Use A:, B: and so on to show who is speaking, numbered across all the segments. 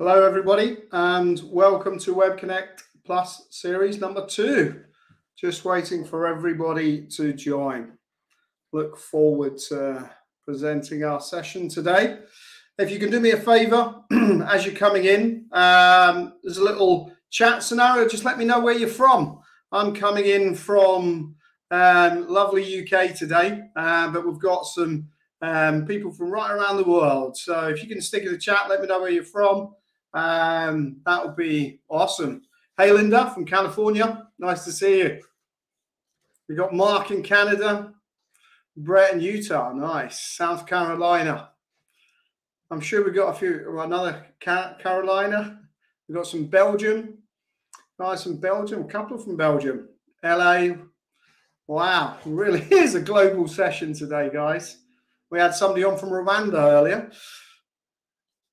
A: Hello, everybody, and welcome to Web Connect Plus series number two. Just waiting for everybody to join. Look forward to presenting our session today. If you can do me a favor as you're coming in, um, there's a little chat scenario. Just let me know where you're from. I'm coming in from um, lovely UK today, uh, but we've got some um, people from right around the world. So if you can stick in the chat, let me know where you're from. Um, that would be awesome. Hey, Linda from California. Nice to see you. We got Mark in Canada, Brett in Utah. Nice. South Carolina. I'm sure we've got a few. Another Carolina. We've got some Belgium. Guys from Belgium. A couple from Belgium. LA. Wow. Really is a global session today, guys. We had somebody on from Rwanda earlier.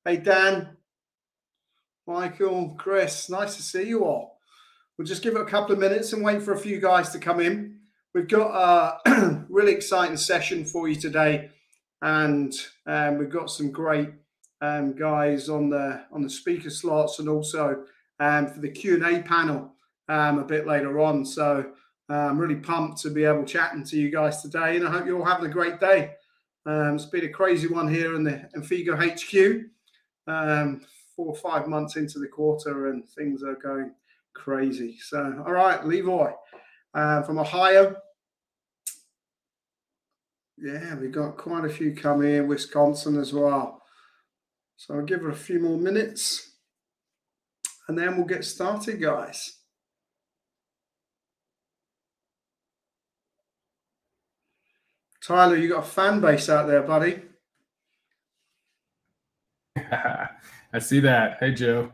A: Hey, Dan, Michael, Chris, nice to see you all. We'll just give it a couple of minutes and wait for a few guys to come in. We've got a really exciting session for you today, and um, we've got some great um, guys on the on the speaker slots and also um, for the Q and A panel um, a bit later on. So I'm really pumped to be able chatting to you guys today, and I hope you're all having a great day. Um, it's been a crazy one here in the Infigo HQ. Um, four or five months into the quarter and things are going crazy. So, all right, Leroy uh, from Ohio. Yeah, we've got quite a few coming in, Wisconsin as well. So I'll give her a few more minutes and then we'll get started, guys. Tyler, you got a fan base out there, buddy.
B: I see that. Hey, Joe.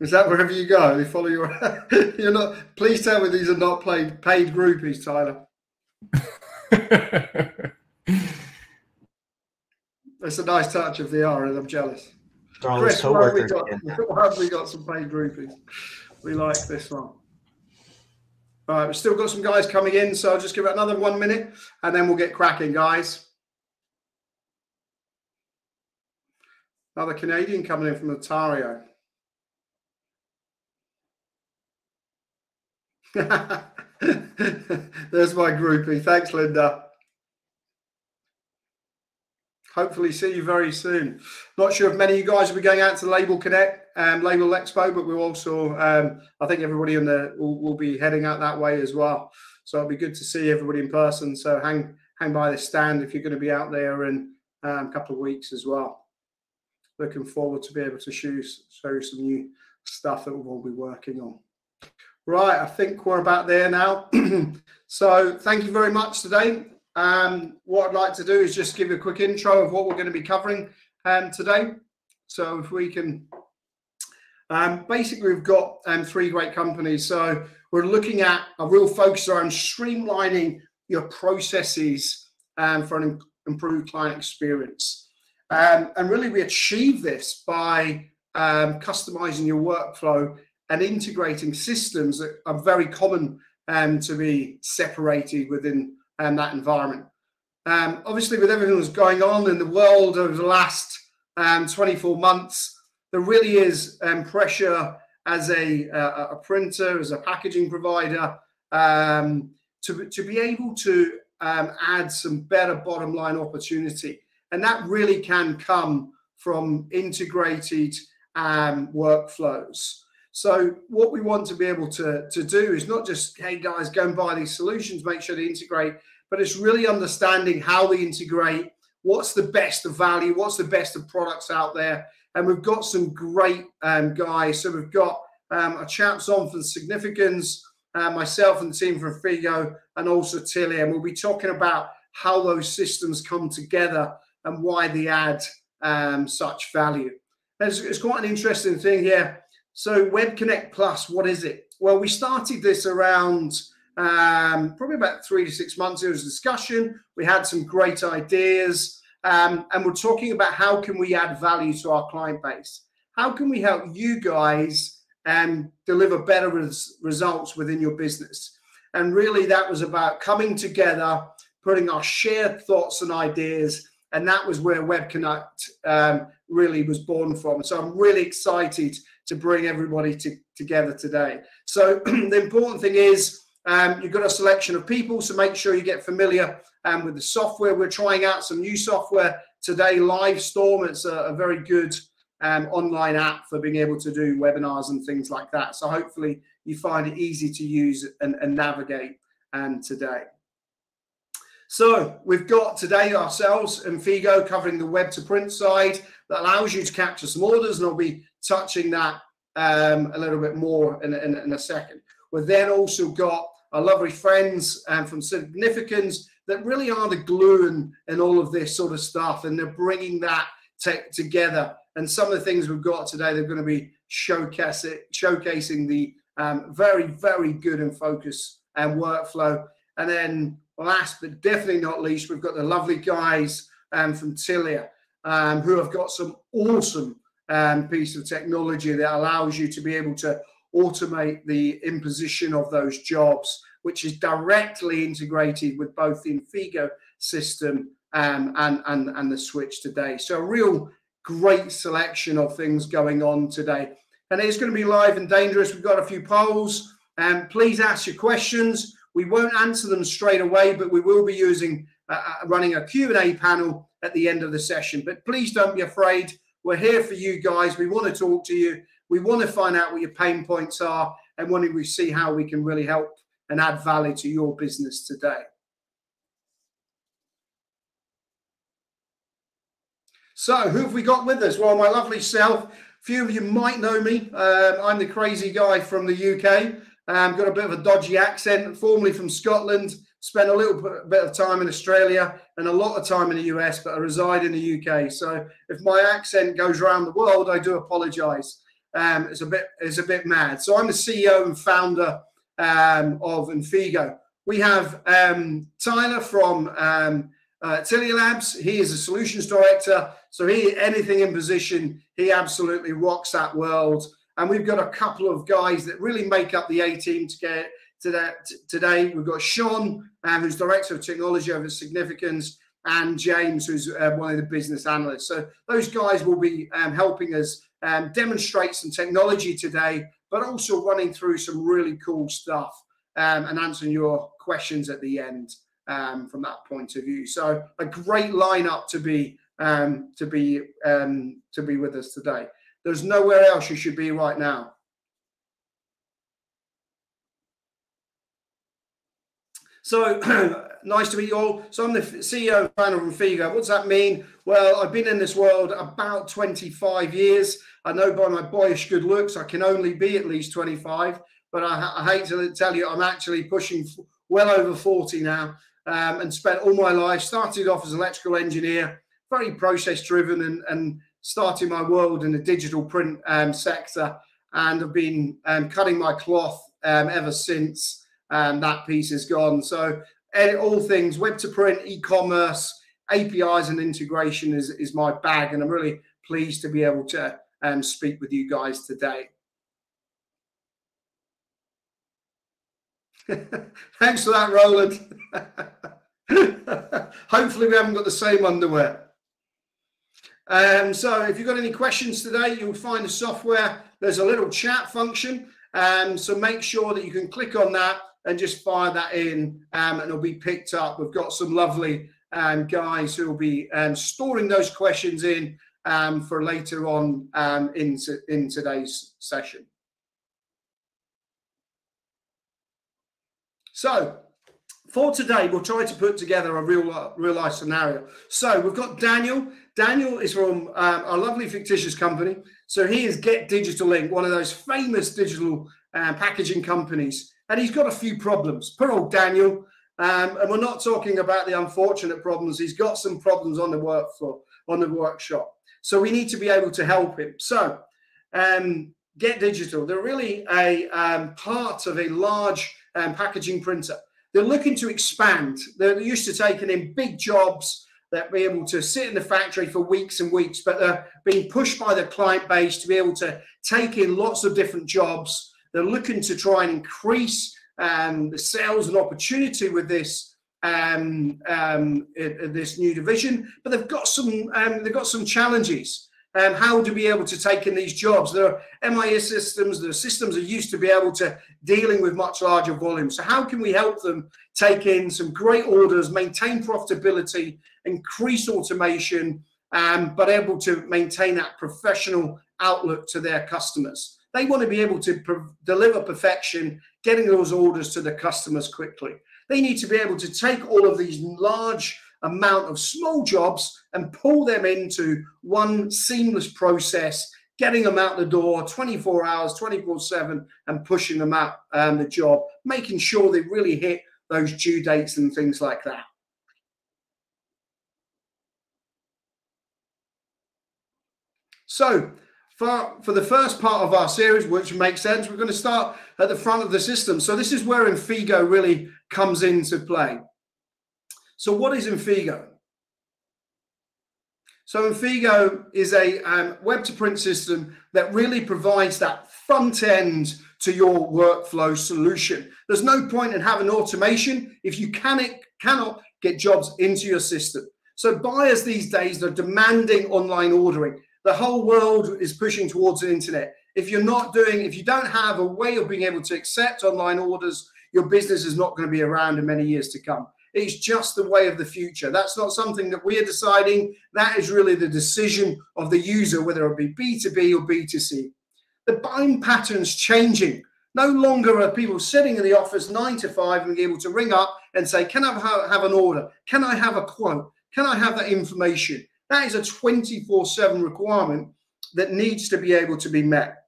A: Is that wherever you go? They follow you. You're not. Please tell me these are not paid paid groupies, Tyler. That's a nice touch of the R, and I'm jealous. Chris, why have, we got, why have we got some paid groupies? We like this one. All right, we've still got some guys coming in, so I'll just give it another one minute, and then we'll get cracking, guys. Another Canadian coming in from Ontario. There's my groupie. Thanks, Linda. Hopefully, see you very soon. Not sure if many of you guys will be going out to Label Connect and um, Label Expo, but we'll also, um, I think everybody in the will, will be heading out that way as well. So it'll be good to see everybody in person. So hang hang by the stand if you're going to be out there in um, a couple of weeks as well looking forward to be able to show, show some new stuff that we'll be working on. Right, I think we're about there now. so thank you very much today. Um, what I'd like to do is just give you a quick intro of what we're going to be covering um, today. So if we can, um, basically we've got um, three great companies. So we're looking at a real focus around streamlining your processes um, for an improved client experience. Um, and really, we achieve this by um, customizing your workflow and integrating systems that are very common um, to be separated within um, that environment. Um, obviously, with everything that's going on in the world over the last um, 24 months, there really is pressure as a, a, a, printer, as a packaging provider, to, to be able to add some better bottom line opportunity and that really can come from integrated um, workflows. So what we want to be able to, to do is not just, hey guys, go and buy these solutions, make sure they integrate, but it's really understanding how they integrate, what's the best of value, what's the best of products out there. And we've got some great um, guys. So we've got um, a chaps on for Significans, uh, myself and the team from Infigo, and also Tilia. And we'll be talking about how those systems come together and why they add um, such value. It's, it's, quite an interesting thing here. So Web Connect Plus, what is it? Well, we started this around um, probably about three to six months. It was a discussion. We had some great ideas, um, and we're talking about how can we add value to our client base. How can we help you guys um, deliver better res results within your business? And really, that was about coming together, putting our shared thoughts and ideas And that was where Web Connect um, really was born from. So I'm really excited to bring everybody to, together today. So the important thing is um, you've got a selection of people, so make sure you get familiar um, with the software. We're trying out some new software today, Livestorm. It's a, a very good um, online app for being able to do webinars and things like that. So hopefully you find it easy to use and, and navigate um, today. So we've got today ourselves Infigo covering the web to print side that allows you to capture some orders, and I'll be touching that um, a little bit more in, in, in, a second. We've then also got our lovely friends um, from Significans that really are the glue and, and all of this sort of stuff, and they're bringing that together. And some of the things we've got today, they're going to be showcasing, showcasing the um, very, very good and focused and workflow. And then last but definitely not least, we've got the lovely guys um, from Tilia um, who have got some awesome um, piece of technology that allows you to be able to automate the imposition of those jobs, which is directly integrated with both the Infigo system um, and, and, and the switch today. So a real great selection of things going on today. And it's going to be live and dangerous. We've got a few polls. Um, please ask your questions. We won't answer them straight away, but we will be using uh, uh running a Q&A panel at the end of the session. But please don't be afraid. We're here for you guys. We want to talk to you. We want to find out what your pain points are and want to see how we can really help and add value to your business today. So, who have we got with us? Well, my lovely self. A few of you might know me. Um, I'm the crazy guy from the UK. Um, got a bit of a dodgy accent, formerly from Scotland. Spent a little bit of time in Australia and a lot of time in the US, but I reside in the UK. So if my accent goes around the world, I do apologise. Um, it's a bit it's a bit mad. So I'm the CEO and founder um, of Infigo. We have um, Tyler from um, uh, Tilia Labs. He is a solutions director. So he anything imposition, he absolutely rocks that world. And we've got a couple of guys that really make up the A team to get to that today. We've got Sean, um, who's director of technology over Significans, and James, who's uh, one of the business analysts. So those guys will be um, helping us um, demonstrate some technology today, but also running through some really cool stuff um, and answering your questions at the end from that point of view. So a great lineup to be to be to be with us today. There's nowhere else you should be right now. So nice to meet you all. So I'm the CEO of Banner Infigo. What's that mean? Well, I've been in this world about 25 years. I know by my boyish good looks, I can only be at least 25. But I, I hate to tell you, I'm actually pushing well over 40 now, um, and spent all my life. Started off as an electrical engineer, very process driven, and, and starting my world in the digital print um, sector and I've been um, cutting my cloth um, ever since um, that piece is gone. So all things web to print, e-commerce, APIs and integration is, is my bag. And I'm really pleased to be able to um, speak with you guys today. Thanks for that, Roland. Hopefully we haven't got the same underwear. Um, so if you've got any questions today, you'll find the software. There's a little chat function. Um, so make sure that you can click on that and just fire that in um, and it'll be picked up. We've got some lovely um, guys who will be um, storing those questions in um, for later on in, in today's session. So for today, we'll try to put together a real, real life scenario. So we've got Daniel. Daniel is from a lovely fictitious company. So he is Get Digital Inc., one of those famous digital uh, packaging companies. And he's got a few problems. Poor old Daniel. Um, and we're not talking about the unfortunate problems. He's got some problems on the work floor, on the workshop. So we need to be able to help him. So um, Get Digital, they're really a um, part of a large um, packaging printer. They're looking to expand. They're used to taking in big jobs that be able to sit in the factory for weeks and weeks, but they're being pushed by the client base to be able to take in lots of different jobs. They're looking to try and increase um, the sales and opportunity with this um, um, in this new division, but they've got some um, they've got some challenges. Um, how to be able to take in these jobs? There are MIS systems, the systems are used to be able to dealing with much larger volumes. So how can we help them take in some great orders, maintain profitability, increase automation, um, but able to maintain that professional outlook to their customers? They want to be able to deliver perfection, getting those orders to the customers quickly. They need to be able to take all of these large amount of small jobs and pull them into one seamless process, getting them out the door 24 hours, 24 7, and pushing them out um, the job, making sure they really hit those due dates and things like that. So, for, for the first part of our series, which makes sense, we're going to start at the front of the system. So this is where Infigo really comes into play. So what is Infigo? So Infigo is a um, web to print system that really provides that front end to your workflow solution. There's no point in having automation if you cannot, cannot get jobs into your system. So buyers these days are demanding online ordering the whole world is pushing towards the internet. If you're not doing, if you don't have a way of being able to accept online orders, your business is not going to be around in many years to come. It's just the way of the future. That's not something that we're deciding. That is really the decision of the user, whether it be B2B or B2C. The buying pattern's changing. No longer are people sitting in the office nine to five and able to ring up and say, Can I have an order? Can I have a quote? Can I have that information? That is a 24 7 requirement that needs to be able to be met.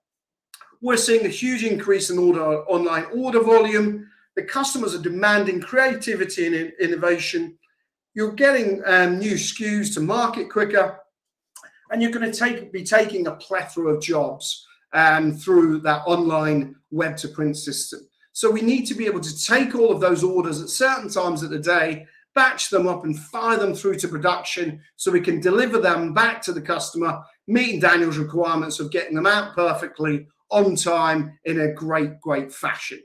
A: We're seeing a huge increase in order online order volume. The customers are demanding creativity and innovation. You're getting um, new SKUs to market quicker, and you're going to take, be taking a plethora of jobs um, through that online web to print system. So we need to be able to take all of those orders at certain times of the day batch them up and fire them through to production so we can deliver them back to the customer, meeting Daniel's requirements of getting them out perfectly on time in a great, great fashion.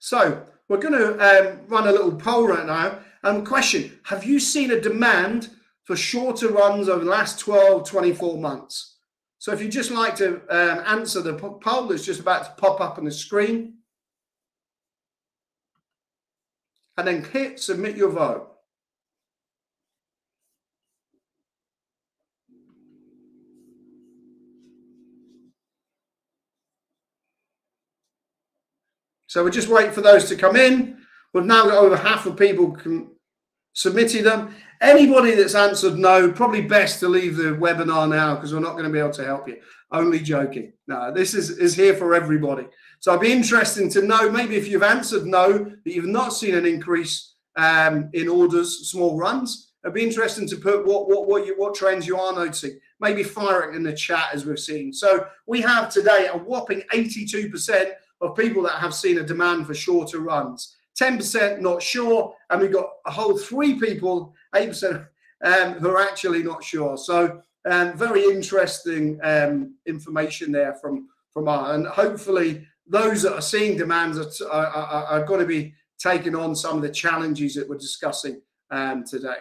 A: So we're going to um, run a little poll right now. Um, question, have you seen a demand for shorter runs over the last 12, 24 months? So if you'd just like to um, answer the poll that's just about to pop up on the screen, and then hit submit your vote. So we're just waiting for those to come in. We've now got over half of people submitting them. Anybody that's answered no, probably best to leave the webinar now because we're not going to be able to help you. Only joking. No, this is, is here for everybody. So I'd be interested to know maybe if you've answered no, that you've not seen an increase um, in orders, small runs. It'd be interesting to put what what what you, what trends you are noticing. Maybe fire it in the chat as we've seen. So we have today a whopping 82% of people that have seen a demand for shorter runs. 10% not sure, and we've got a whole three people, 8% um, who are actually not sure. So um, very interesting um, information there from from our, and hopefully those that are seeing demands are, are, are, are going to be taking on some of the challenges that we're discussing um, today.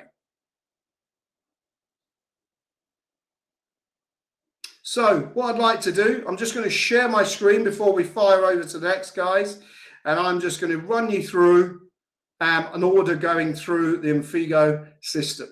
A: So what I'd like to do, I'm just going to share my screen before we fire over to the next guys and I'm just going to run you through um, an order going through the Infigo system.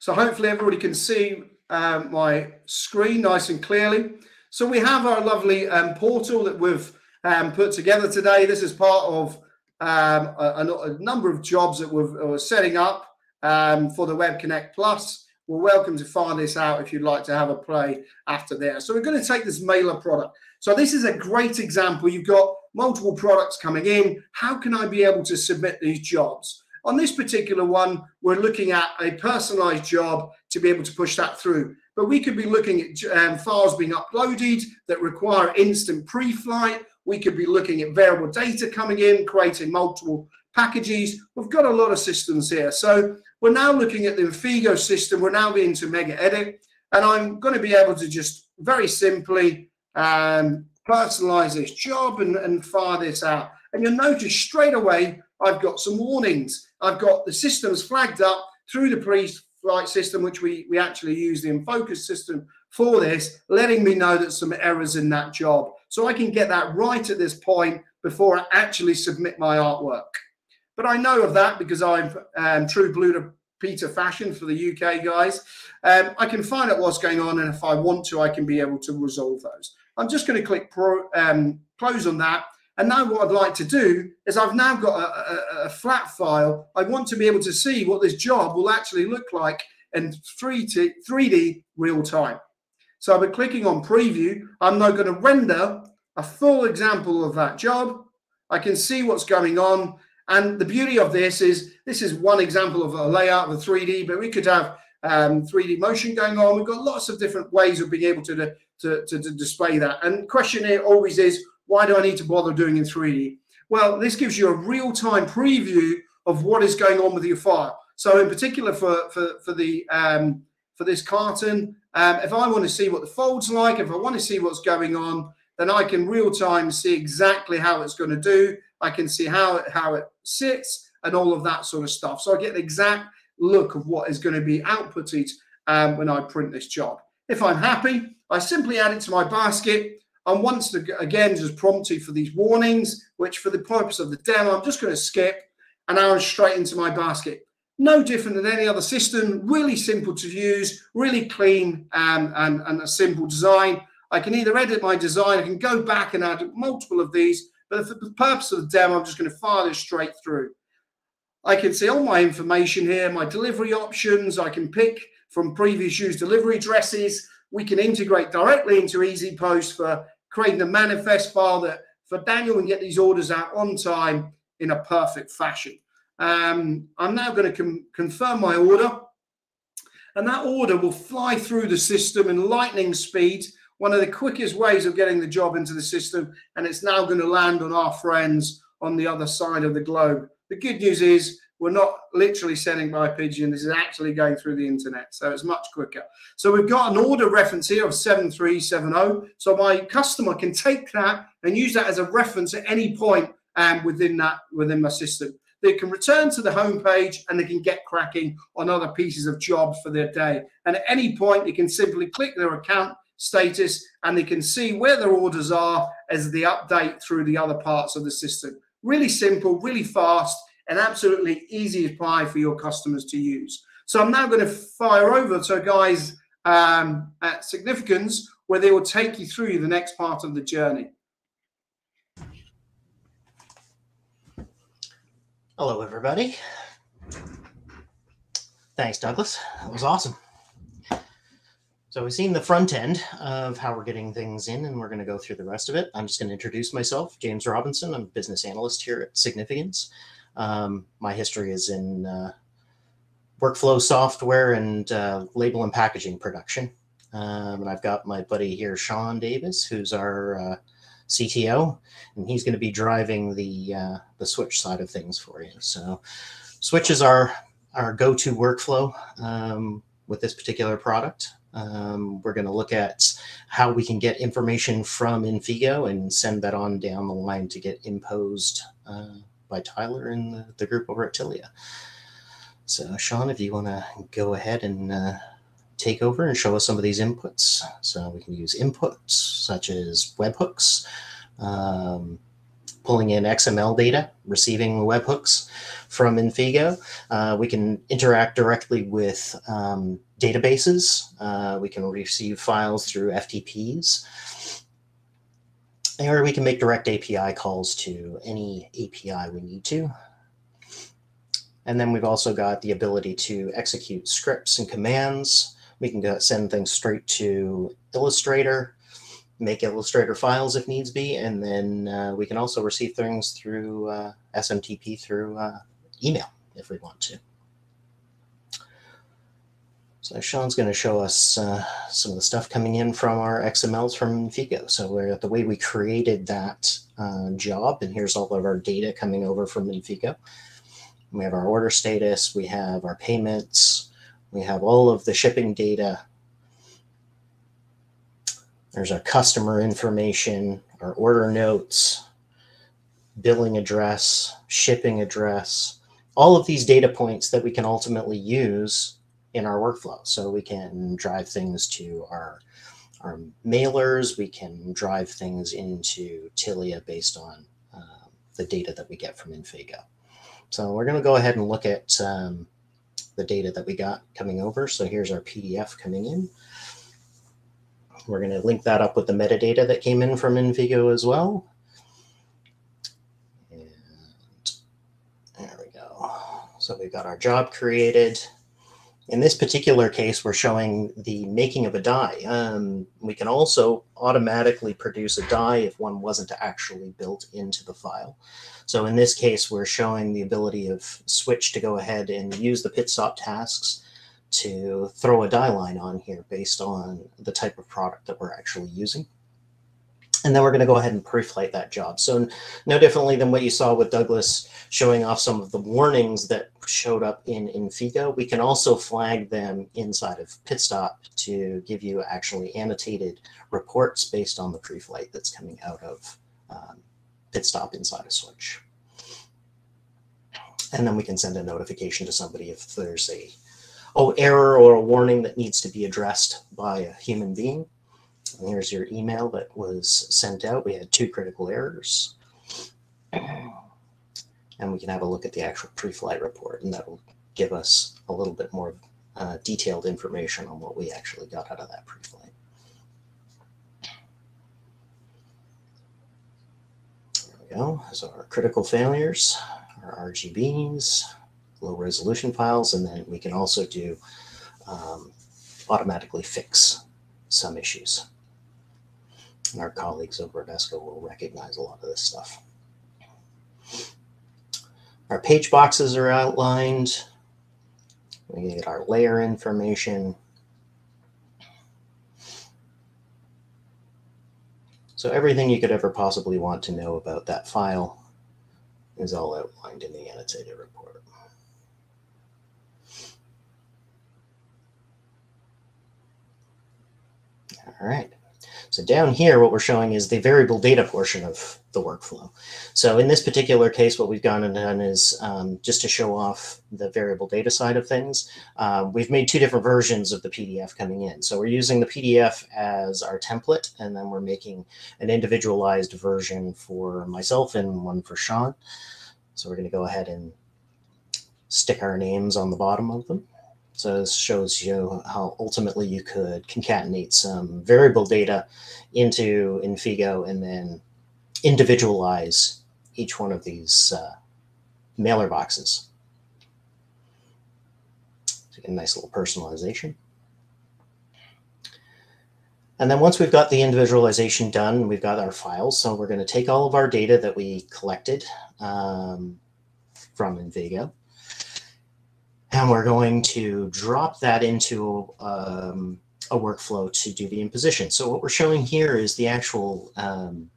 A: So hopefully everybody can see um, my screen nice and clearly. So we have our lovely um, portal that we've um, put together today. This is part of um, a, a, number of jobs that we're setting up um, for the Web Connect Plus. We're welcome to find this out if you'd like to have a play after there. So we're going to take this mailer product. So this is a great example. You've got multiple products coming in. How can I be able to submit these jobs? On this particular one, we're looking at a personalized job to be able to push that through. But we could be looking at um, files being uploaded that require instant pre-flight. We could be looking at variable data coming in, creating multiple packages. We've got a lot of systems here. So we're now looking at the Infigo system. We're now into Mega Edit. And I'm going to be able to just very simply um, personalize this job and, and fire this out. And you'll notice straight away, I've got some warnings. I've got the systems flagged up through the pre-flight system, which we, we actually use the Enfocus system for this, letting me know that some errors in that job. So I can get that right at this point before I actually submit my artwork. But I know of that because I'm um, true blue to Peter fashion for the UK guys. Um, I can find out what's going on, and if I want to, I can be able to resolve those. I'm just going to click pro, um, close on that. And now what I'd like to do is I've now got a, a, a, flat file. I want to be able to see what this job will actually look like in 3D, 3D real time. So I'll be clicking on preview. I'm now going to render a full example of that job. I can see what's going on. And the beauty of this is this is one example of a layout of a 3D, but we could have um, 3D motion going on. We've got lots of different ways of being able to, to, to, to display that. And question here always is, why do I need to bother doing in 3D? Well, this gives you a real-time preview of what is going on with your file. So in particular for, for, for the um, for this carton, um, if I want to see what the fold's like, if I want to see what's going on, then I can real time see exactly how it's going to do. I can see how it, how it sits and all of that sort of stuff. So I get an exact look of what is going to be outputted um, when I print this job. If I'm happy, I simply add it to my basket. And once the, again, just prompted for these warnings, which for the purpose of the demo, I'm just going to skip and I'm straight into my basket. No different than any other system, really simple to use, really clean um, and, and a simple design. I can either edit my design, I can go back and add multiple of these, but for the purpose of the demo, I'm just going to fire this straight through. I can see all my information here, my delivery options. I can pick from previous used delivery addresses. We can integrate directly into EasyPost for creating the manifest file that for Daniel and get these orders out on time in a perfect fashion. Um, I'm now going to confirm my order and that order will fly through the system in lightning speed one of the quickest ways of getting the job into the system, and it's now going to land on our friends on the other side of the globe. The good news is we're not literally sending by pigeon. This is actually going through the internet, so it's much quicker. So we've got an order reference here of 7370. So my customer can take that and use that as a reference at any point um, within that within my system. They can return to the home page and they can get cracking on other pieces of jobs for their day. And at any point, they can simply click their account status and they can see where their orders are as the update through the other parts of the system. Really simple, really fast, and absolutely easy to apply for your customers to use. So I'm now going to fire over to guys um, at Significans where they will take you through the next part of the journey.
C: Hello, everybody. Thanks, Douglas. That was awesome. So we've seen the front end of how we're getting things in, and we're going to go through the rest of it. I'm just going to introduce myself, James Robinson. I'm a business analyst here at Significans. Um, my history is in uh, workflow software and uh, label and packaging production. Um, and I've got my buddy here, Sean Davis, who's our uh, CTO, and he's going to be driving the uh, the switch side of things for you. So, switch is our our go-to workflow um, with this particular product. Um, we're going to look at how we can get information from Infigo and send that on down the line to get imposed uh, by Tyler and the, the, group over at Tilia. So, Sean, if you want to go ahead and uh, take over and show us some of these inputs. So, we can use inputs such as webhooks, um, pulling in XML data, receiving webhooks from Infigo. Uh, we can interact directly with um, databases. Uh, we can receive files through FTPs. Or we can make direct API calls to any API we need to. And then we've also got the ability to execute scripts and commands. We can send things straight to Illustrator make Illustrator files if needs be, and then uh, we can also receive things through uh, SMTP through uh, email if we want to. So Sean's going to show us uh, some of the stuff coming in from our XMLs from Infigo. So we're at the way we created that uh, job, and here's all of our data coming over from Infigo. We have our order status, we have our payments, we have all of the shipping data. There's our customer information, our order notes, billing address, shipping address, all of these data points that we can ultimately use in our workflow. So we can drive things to our our mailers. We can drive things into Tilia based on um, the data that we get from Infigo. So we're going to go ahead and look at um, the data that we got coming over. So here's our PDF coming in. We're going to link that up with the metadata that came in from Infigo as well. And there we go. So we've got our job created. In this particular case, we're showing the making of a die. Um, we can also automatically produce a die if one wasn't actually built into the file. So in this case, we're showing the ability of Switch to go ahead and use the PitStop tasks to throw a die line on here based on the type of product that we're actually using. And then we're going to go ahead and pre-flight that job. So no differently than what you saw with Douglas showing off some of the warnings that showed up in Infigo, we can also flag them inside of Pitstop to give you actually annotated reports based on the pre-flight that's coming out of um, Pitstop inside of Switch. And then we can send a notification to somebody if there's a oh error or a warning that needs to be addressed by a human being and here's your email that was sent out. We had two critical errors. And we can have a look at the actual pre-flight report, and that will give us a little bit more uh, detailed information on what we actually got out of that pre-flight. There we go. So our critical failures, our RGBs, low resolution files, and then we can also do um, automatically fix some issues and our colleagues over at Esko will recognize a lot of this stuff. Our page boxes are outlined. We get our layer information. So everything you could ever possibly want to know about that file is all outlined in the annotated report. All right. So down here, what we're showing is the variable data portion of the workflow. So in this particular case, what we've gone and done is um, just to show off the variable data side of things, uh, we've made two different versions of the PDF coming in. So we're using the PDF as our template, and then we're making an individualized version for myself and one for Sean. So we're going to go ahead and stick our names on the bottom of them. So this shows you how ultimately you could concatenate some variable data into Infigo and then individualize each one of these uh, mailer boxes. So a nice little personalization. And then once we've got the individualization done, we've got our files. So we're going to take all of our data that we collected um, from Infigo and we're going to drop that into um, a workflow to do the imposition. So what we're showing here is the actual um,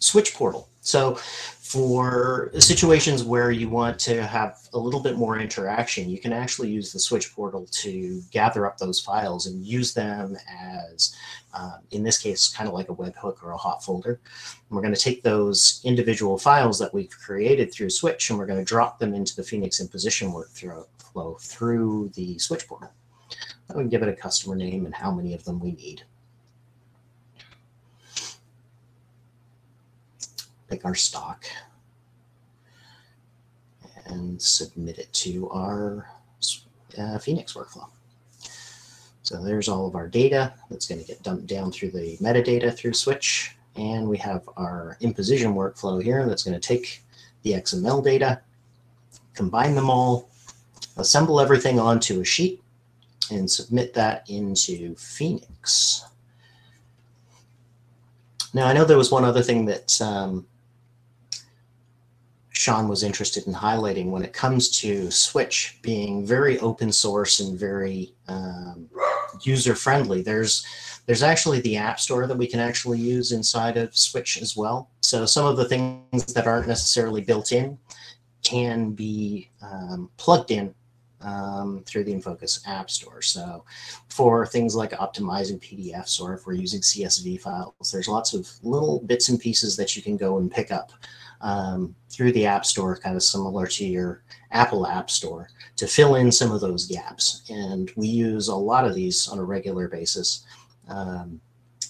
C: switch portal. So for situations where you want to have a little bit more interaction, you can actually use the switch portal to gather up those files and use them as, uh, in this case, kind of like a webhook or a hot folder. And we're going to take those individual files that we've created through Switch and we're going to drop them into the Phoenix imposition workflow through the switch portal. We can give it a customer name and how many of them we need. Pick our stock and submit it to our uh, Phoenix workflow. So there's all of our data that's going to get dumped down through the metadata through Switch. And we have our imposition workflow here that's going to take the XML data, combine them all, assemble everything onto a sheet, and submit that into Phoenix. Now, I know there was one other thing that um, Sean was interested in highlighting when it comes to Switch being very open source and very um, user friendly. There's there's actually the App Store that we can actually use inside of Switch as well. So some of the things that aren't necessarily built in can be um, plugged in um, through the Enfocus App Store. So for things like optimizing PDFs or if we're using CSV files, there's lots of little bits and pieces that you can go and pick up um, through the App Store, kind of similar to your Apple App Store, to fill in some of those gaps. And we use a lot of these on a regular basis, um,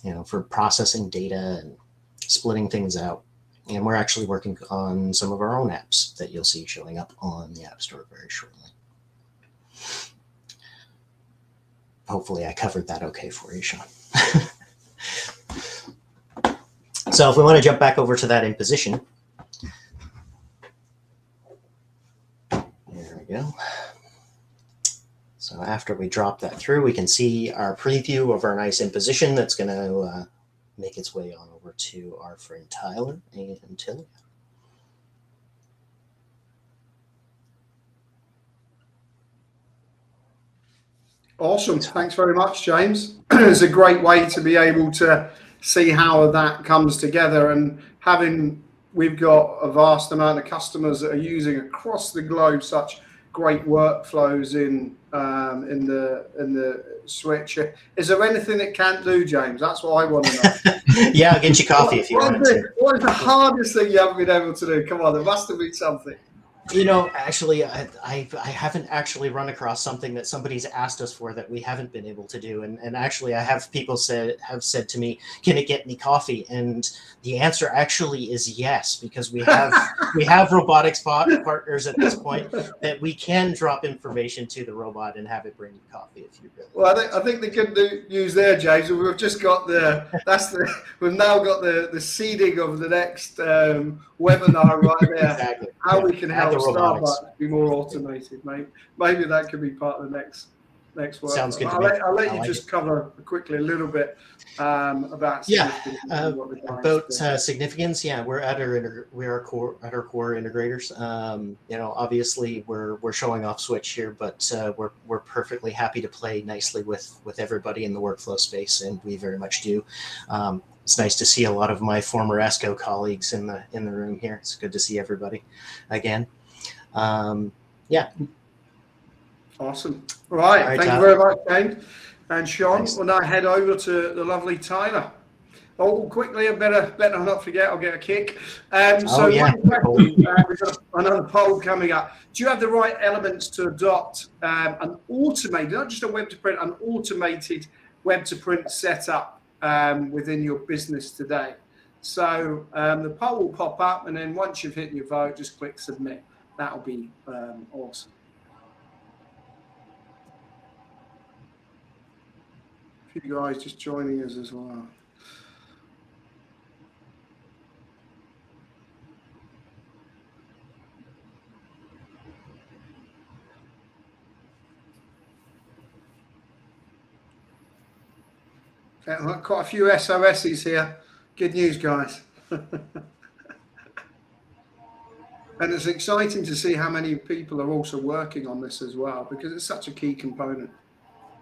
C: you know, for processing data and splitting things out. And we're actually working on some of our own apps that you'll see showing up on the App Store very shortly. Hopefully, I covered that okay for you, Sean. so, if we want to jump back over to that imposition, go. So after we drop that through, we can see our preview of our nice imposition that's going to uh, make its way on over to our friend Tyler and Tilia.
A: Awesome. Thanks very much, James. it's a great way to be able to see how that comes together and having we've got a vast amount of customers that are using across the globe such great workflows in um, in the in the switch. Is there anything it can't do, James? That's what I want to know.
C: yeah, I'll get you coffee if you
A: what
C: want.
A: Is what is the hardest thing you haven't been able to do? Come on, there must have been something.
C: You know, actually, I, I, I haven't actually run across something that somebody's asked us for that we haven't been able to do. And, and actually, I have people said have said to me, "Can it get me coffee?" And the answer actually is yes, because we have we have robotics partners at this point that we can drop information to the robot and have it bring you coffee if you really.
A: Well, I think, I think the good news there, James, we've just got the that's the we've now got the the seeding of the next um, webinar right there.
C: Exactly.
A: How
C: Yeah.
A: we can
C: Add
A: help
C: the.
A: Starbucks be more automated, maybe maybe that could be part of the next next work.
C: Sounds good to
A: I'll
C: me.
A: let, I'll let you just cover quickly a little bit um, about
C: Yeah,
A: Significans
C: uh,
A: what the guys
C: about uh, Significans. Yeah we're at our we are core at our core integrators. Um, you know obviously we're we're showing off switch here but uh, we're we're perfectly happy to play nicely with with everybody in the workflow space and we very much do. Um, it's nice to see a lot of my former Esko colleagues in the in the room here. It's good to see everybody again. Um, yeah
A: Awesome. All right. Thank you very much, James. And Sean,
C: Thanks.
A: we'll now head over to the lovely Tyler. Oh, quickly, I better better not forget. I'll get a kick. Um, so
C: Oh, yeah.
A: one question, uh, we've got another poll coming up. Do you have the right elements to adopt um, an automated, not just a web to print, an automated web to print setup um, within your business today? So um, the poll will pop up, and then once you've hit your vote, just click submit. That'll be um, awesome. Few guys just joining us as well. Quite a few SOSs here. Good news, guys. and it's exciting to see how many people are also working on this as well because it's such a key component.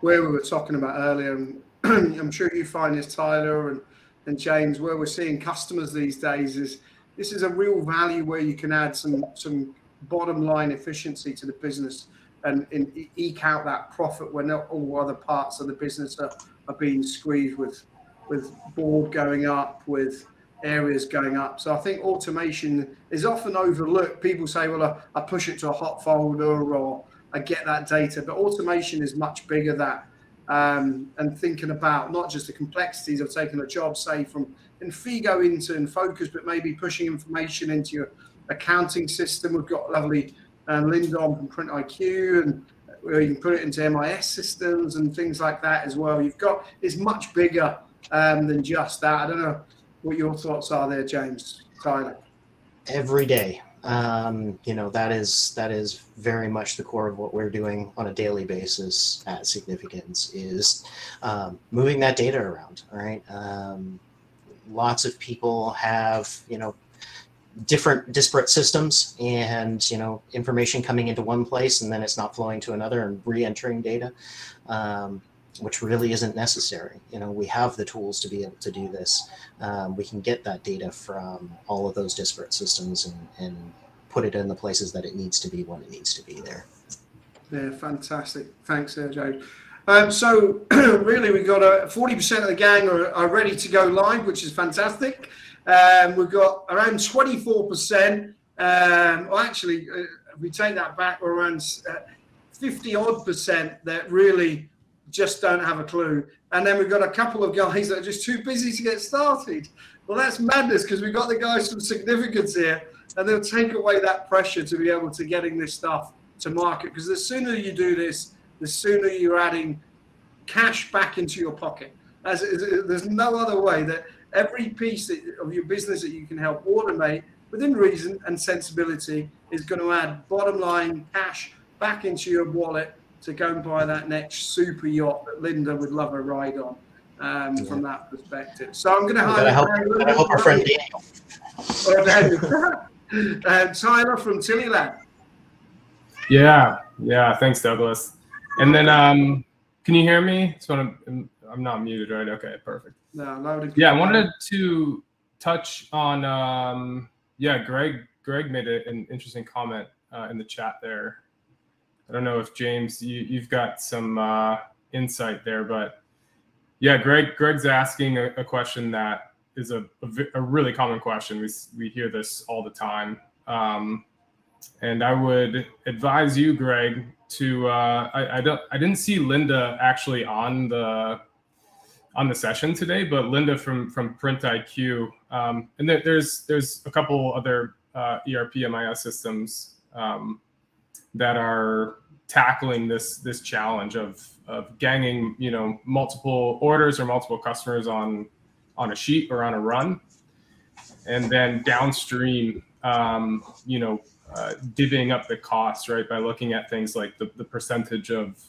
A: Where we were talking about earlier, and I'm sure you find this, Tyler and, and James, where we're seeing customers these days is this is a real value where you can add some some bottom line efficiency to the business and, and eke out that profit when not all other parts of the business are, are being squeezed with with board going up, with areas going up. So I think automation is often overlooked. People say, well, I, I push it to a hot folder or I get that data, but automation is much bigger that. Um, and thinking about not just the complexities of taking a job, say from Infigo into Enfocus, but maybe pushing information into your accounting system. We've got lovely uh, Lindon from Print IQ, and where you can put it into MIS systems and things like that as well. You've got it's much bigger um, than just that. I don't know what your thoughts are there, James Tyler.
C: every day um, you know that is that is very much the core of what we're doing on a daily basis at Significans is um, moving that data around all right? Um, lots of people have you know different disparate systems and you know information coming into one place and then it's not flowing to another and re-entering data. Um, which really isn't necessary. You know we have the tools to be able to do this. Um, we can get that data from all of those disparate systems and, and put it in the places that it needs to be when it needs to be there.
A: Yeah fantastic. Thanks sergio. Um, so really we've got a 40% of the gang are, are ready to go live which is fantastic. Um, we've got around 24%. Um, well, actually, uh, we take that back, we're around uh, 50 odd percent that really just don't have a clue. And then we've got a couple of guys that are just too busy to get started. Well, that's madness because we've got the guys from Significans here, and they'll take away that pressure to be able to getting this stuff to market. Because the sooner you do this, the sooner you're adding cash back into your pocket. As, there's no other way that every piece of your business that you can help automate within reason and sensibility is going to add bottom line cash back into your wallet to go and buy that next super yacht that Linda would love a ride on um, yeah. from that perspective. So I'm going to hire
C: help, help our friend Daniel.
A: Or Daniel. uh, Tyler from Tilia Lab.
B: Yeah, yeah. Thanks, Douglas. And then, um, can you hear me? So I'm, I'm not muted, right? Okay, perfect.
A: No,
B: Yeah, I wanted to touch on. Um, yeah, Greg. Greg made a, an interesting comment uh, in the chat there. I don't know if James, you, you've got some uh, insight there, but yeah, Greg. Greg's asking a, a question that is a, a, a, really common question. We we hear this all the time, um, and I would advise you, Greg, to. Uh, I, I don't. I didn't see Linda actually on the on the session today, but Linda from from Print IQ, um, and there, there's there's a couple other uh, ERP MIS systems um, that are tackling this this challenge of of ganging you know multiple orders or multiple customers on on a sheet or on a run, and then downstream, um, you know, uh, divvying up the costs right by looking at things like the, the percentage of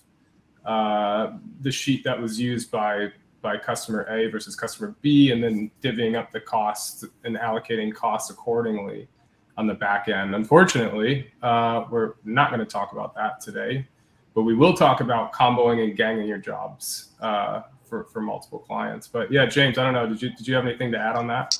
B: uh, the sheet that was used by by customer A versus customer B, and then divvying up the costs and allocating costs accordingly on the back end. Unfortunately, uh, we're not going to talk about that today, but we will talk about comboing and ganging your jobs uh, for, for multiple clients. But yeah, James, I don't know. Did you did you have anything to add on that?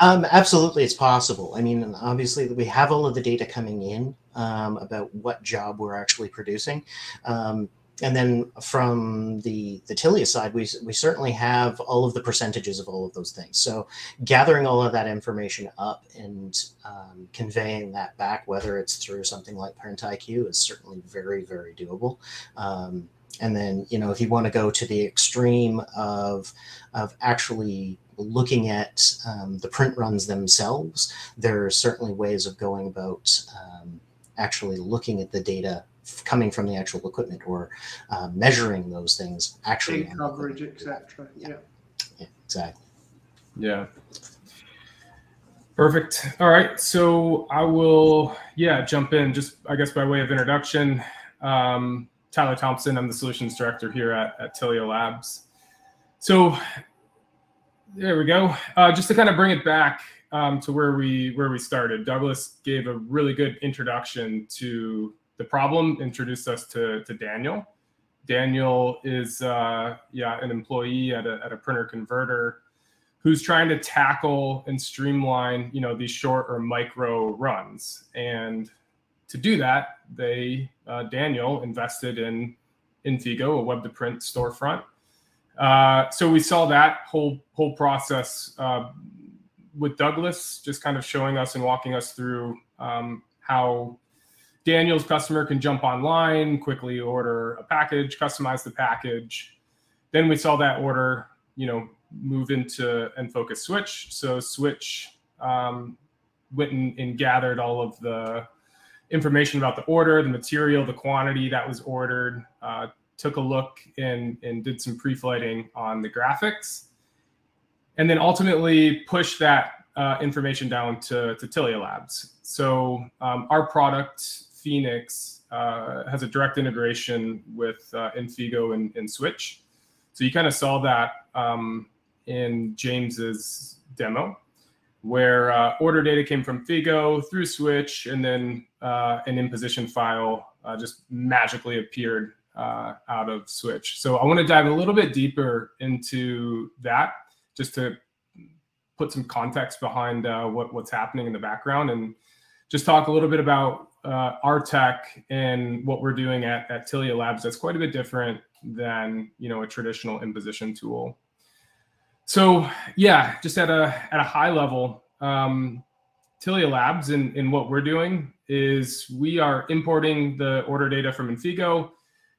C: Um, absolutely, it's possible. I mean, obviously, we have all of the data coming in um, about what job we're actually producing. Um, and then from the the Tilia side, we we certainly have all of the percentages of all of those things. So gathering all of that information up and um, conveying that back, whether it's through something like Print IQ, is certainly very very doable. Um, and then you know if you want to go to the extreme of of actually looking at um, the print runs themselves, there are certainly ways of going about um, actually looking at the data coming from the actual equipment or uh, measuring those things actually
A: coverage etc yeah. yeah.
C: yeah exactly.
B: Yeah. Perfect. All right so i will yeah jump in just i guess by way of introduction. Um, tyler thompson i'm the solutions director here at, at Tilia labs. So there we go. Uh, just to kind of bring it back um, to where we where we started douglas gave a really good introduction to the problem introduced us to, to Daniel. Daniel is uh, yeah an employee at a, at a printer converter who's trying to tackle and streamline you know these short or micro runs. And to do that, they uh, Daniel invested in in Infigo, a web to print storefront. Uh, so we saw that whole whole process uh, with Douglas, just kind of showing us and walking us through um, how Daniel's customer can jump online, quickly order a package, customize the package. Then we saw that order, you know, move into Enfocus Switch. So Switch um, went and, and gathered all of the information about the order, the material, the quantity that was ordered, uh, took a look and, and did some pre-flighting on the graphics, and then ultimately pushed that uh, information down to, to Tilia Labs. So um, our product Phoenix uh, has a direct integration with uh, Infigo and, and, Switch. So you kind of saw that um, in James's demo. where uh, order data came from Figo through Switch, and then uh, an imposition file uh, just magically appeared uh, out of Switch. So I want to dive a little bit deeper into that, just to put some context behind what, what's happening in the background, and just talk a little bit about uh, our tech and what we're doing at, at Tilia Labs. That's quite a bit different than you know a traditional imposition tool. So yeah, just at a at a high level, um, Tilia Labs and, what we're doing is we are importing the order data from Infigo,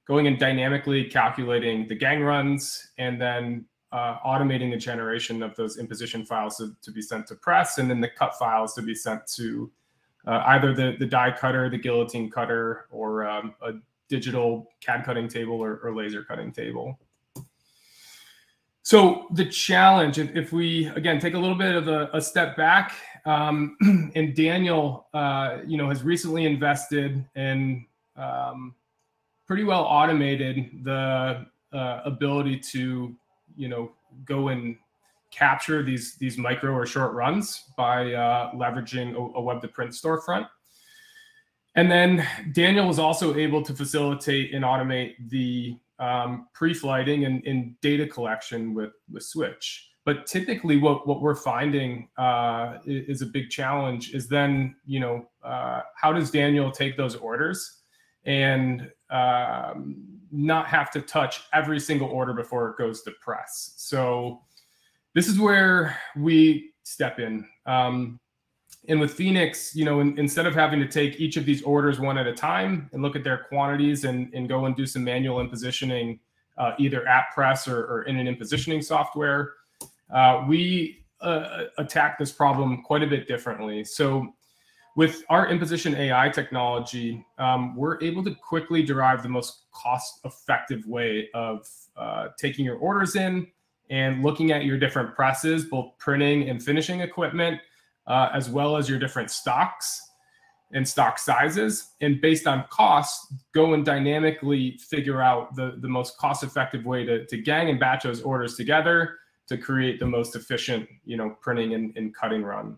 B: going and dynamically calculating the gang runs, and then uh, automating the generation of those imposition files to, to, be sent to press, and then the cut files to be sent to uh, either the, the die cutter, the guillotine cutter, or um, a digital CAD cutting table or, or laser cutting table. So the challenge, if, if, we again take a little bit of a, a step back, um, and Daniel, uh, you know, has recently invested in um, pretty well automated the uh, ability to, you know, go and capture these these micro or short runs by uh, leveraging a, a web to print storefront. And then Daniel was also able to facilitate and automate the um, pre-flighting and, and, data collection with, with Switch. But typically, what, what we're finding uh, is a big challenge. Is then you know uh, how does Daniel take those orders and um, not have to touch every single order before it goes to press? So this is where we step in. Um, and with Phoenix, you know, in, instead of having to take each of these orders one at a time and look at their quantities and, and go and do some manual impositioning, uh, either at press or, or, in an impositioning software, uh, we uh, attack this problem quite a bit differently. So, with our imposition AI technology, um, we're able to quickly derive the most cost effective way of uh, taking your orders in and looking at your different presses, both printing and finishing equipment uh, as well as your different stocks and stock sizes. And based on cost, go and dynamically figure out the, the most cost effective way to, to gang and batch those orders together to create the most efficient, you know, printing and, and cutting run.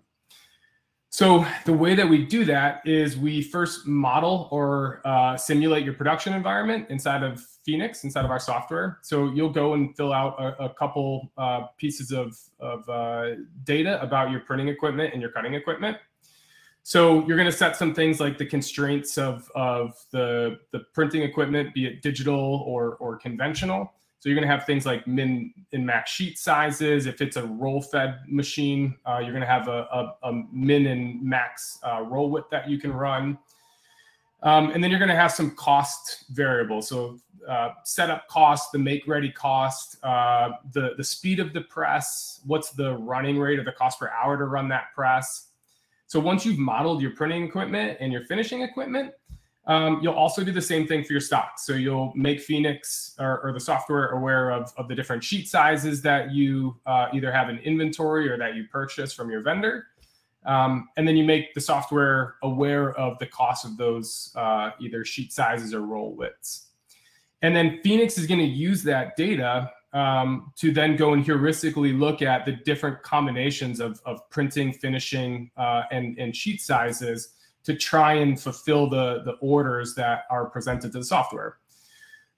B: So the way that we do that is we first model or uh, simulate your production environment inside of Phoenix, inside of our software. So you'll go and fill out a, a couple uh, pieces of, of uh, data about your printing equipment and your cutting equipment. So you're going to set some things like the constraints of, of the, the printing equipment, be it digital or, or conventional. So you're going to have things like min and max sheet sizes. If it's a roll fed machine, uh, you're going to have a, a, a, min and max uh, roll width that you can run. Um, and then you're going to have some cost variables. So uh, setup cost, the make ready cost, uh, the, the speed of the press, what's the running rate or the cost per hour to run that press. So once you've modeled your printing equipment and your finishing equipment, um, you'll also do the same thing for your stock. So you'll make Phoenix or, or the software aware of, of the different sheet sizes that you uh, either have in inventory or that you purchase from your vendor. Um, and then you make the software aware of the cost of those uh, either sheet sizes or roll widths. And then Phoenix is going to use that data um, to then go and heuristically look at the different combinations of, of printing, finishing, uh, and, and sheet sizes to try and fulfill the, the orders that are presented to the software.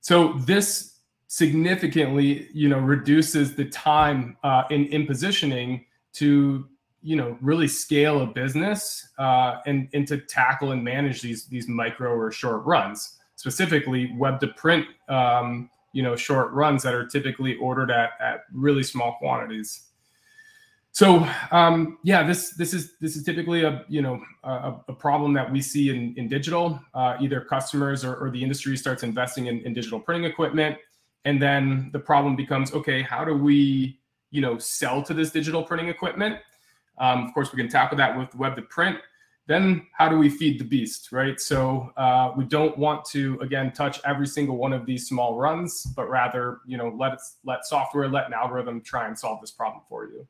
B: So this significantly, you know, reduces the time uh, impositioning to, you know, really scale a business uh, and, and to tackle and manage these these micro or short runs, specifically web to print, um, you know, short runs that are typically ordered at, at really small quantities. So um, yeah, this this is this is typically a you know a, a problem that we see in in digital. Uh, either customers or, or, the industry starts investing in, in digital printing equipment, and then the problem becomes okay, how do we you know sell to this digital printing equipment? Um, of course, we can tackle that with web to print. Then how do we feed the beast, right? So uh, we don't want to again touch every single one of these small runs, but rather you know let let software, let an algorithm try and solve this problem for you.